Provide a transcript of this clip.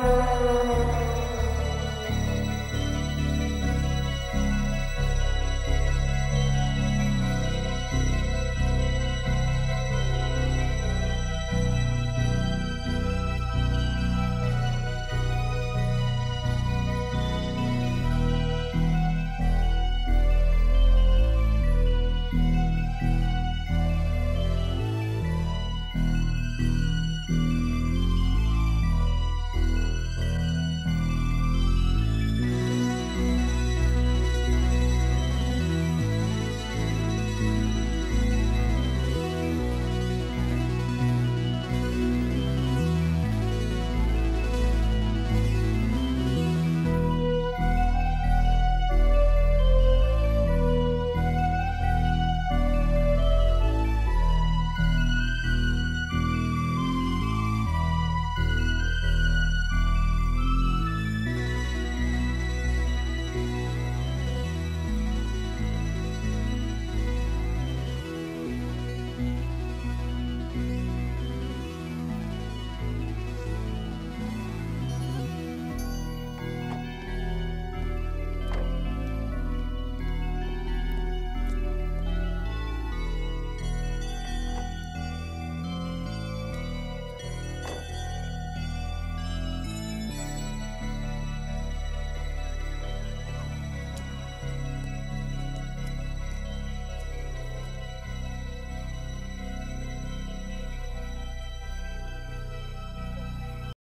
Bye.